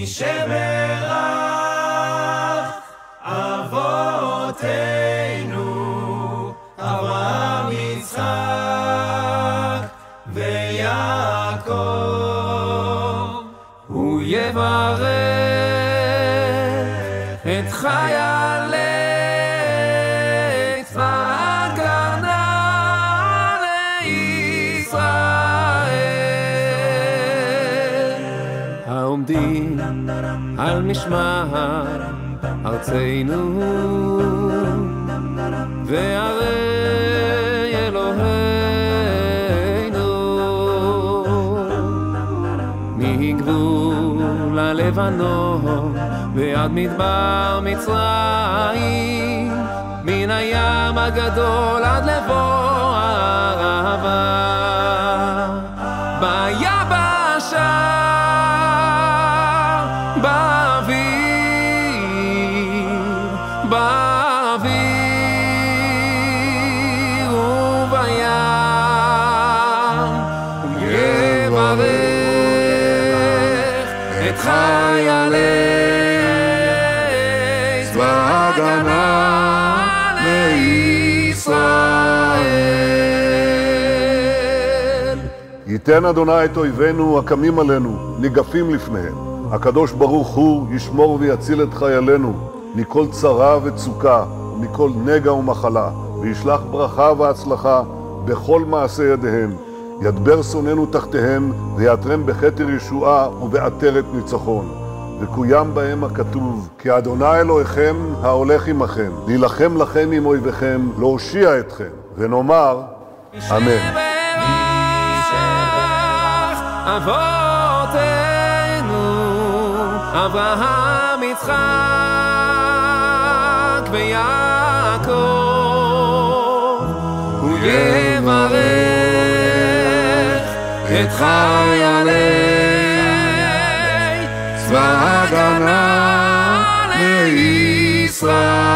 מי שברך אבותינו, אברהם, יצחק ויעקב, הוא יברך את חיילי העומדים על משמר ארצנו. וערי אלוהינו מגבול הלבנון ועד מדבר מצרים מן הים הגדול עד לבוא הערבה. ביבשה באוויר ובים יברך את חיילי צבא ההגנה לישראל. ייתן אדוני את אויבינו הקמים עלינו, ניגפים לפניהם. הקדוש ברוך הוא ישמור ויציל את חיילינו מכל צרה וצוקה ומכל נגע ומחלה, וישלח ברכה והצלחה בכל מעשה ידיהם. ידבר שונאינו תחתיהם, ויעטרם בכתר ישועה ובעטרת ניצחון. וקוים בהם הכתוב, כי אדוני אלוהיכם ההולך עמכם, להילחם לכם עם אויביכם, להושיע אתכם, ונאמר, אמן. אבותינו, אברהם, יצחק ויעקב, הוא יברך את חיילי צבא ההגנה לישראל.